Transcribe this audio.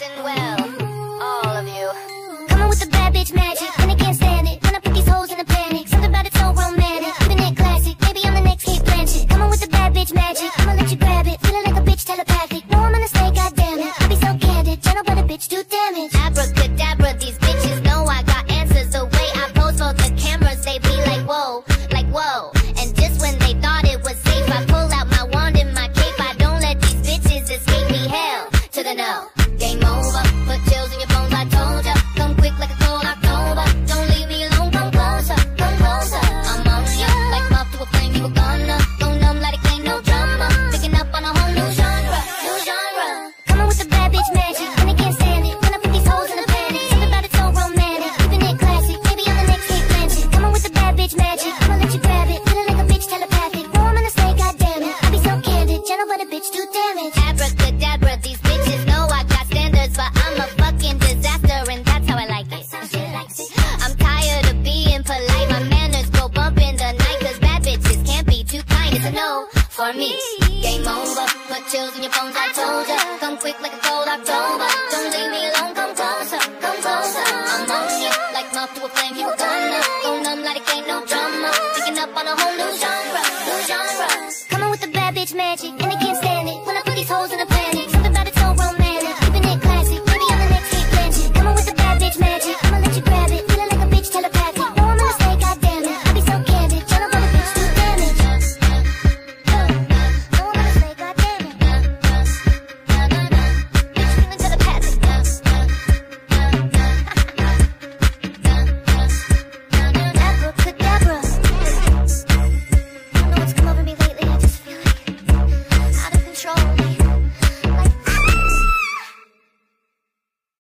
listen well, all of you. Coming with the bad bitch magic, damage, do damage. Abracadabra, these bitches know I got standards, but I'm a fucking disaster, and that's how I like it. I'm tired of being polite, my manners go bump in the night, cause bad bitches can't be too kind. It's a no for me. Game over, put chills in your bones, I told ya. Come quick like a cold October. Don't leave me alone, come closer, come closer. I'm on ya, like moth to a flame, you gonna go numb like it ain't no drama. Picking up on a whole new genre, new genre. Coming with the bad bitch magic, and it can't stay